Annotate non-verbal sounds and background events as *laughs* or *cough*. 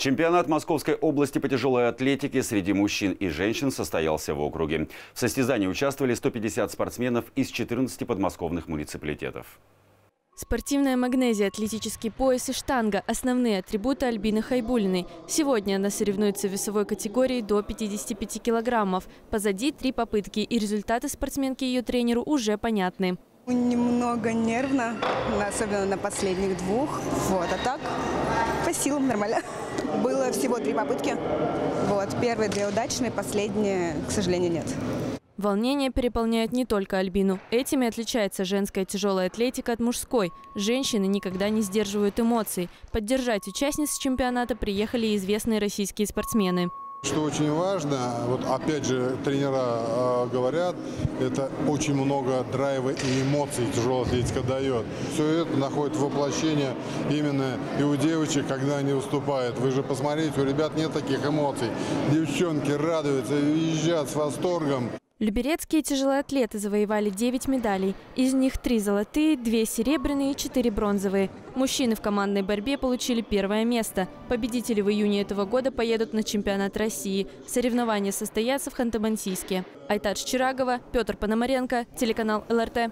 Чемпионат Московской области по тяжелой атлетике среди мужчин и женщин состоялся в округе. В состязании участвовали 150 спортсменов из 14 подмосковных муниципалитетов. Спортивная магнезия, атлетический пояс и штанга – основные атрибуты Альбины Хайбулиной. Сегодня она соревнуется в весовой категории до 55 килограммов. Позади три попытки, и результаты спортсменки и ее тренеру уже понятны. Немного нервно, особенно на последних двух. Вот, а так по силам нормально. *laughs* Было всего три попытки. Вот, первые две удачные, последние, к сожалению, нет. Волнение переполняет не только Альбину. Этими отличается женская тяжелая атлетика от мужской. Женщины никогда не сдерживают эмоций. Поддержать участниц чемпионата приехали известные российские спортсмены. Что очень важно, вот опять же тренера э, говорят, это очень много драйва и эмоций тяжелая атлетика дает. Все это находит воплощение именно и у девочек, когда они выступают. Вы же посмотрите, у ребят нет таких эмоций. Девчонки радуются, визжат с восторгом. Люберецкие тяжелоатлеты завоевали 9 медалей. Из них 3 золотые, 2 серебряные и 4 бронзовые. Мужчины в командной борьбе получили первое место. Победители в июне этого года поедут на чемпионат России. Соревнования состоятся в Ханты-Мансийске. Айтадж Чирагова, Петр Пономаренко, телеканал ЛРТ.